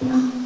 嗯。